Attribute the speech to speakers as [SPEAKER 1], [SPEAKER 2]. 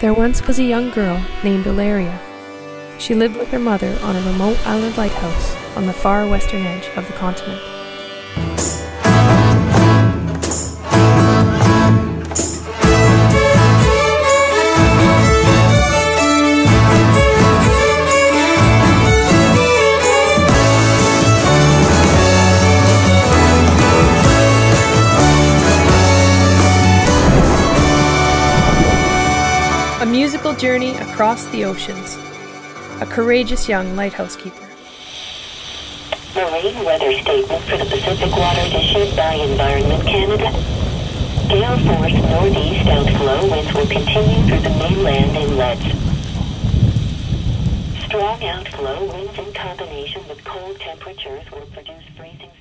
[SPEAKER 1] There once was a young girl named Alaria. She lived with her mother on a remote island lighthouse on the far western edge of the continent. A musical journey across the oceans. A courageous young lighthouse keeper.
[SPEAKER 2] Marine weather statement for the Pacific waters issued by Environment Canada. Gale force northeast outflow winds will continue through the mainland inlets. Strong outflow winds in combination with cold temperatures will produce freezing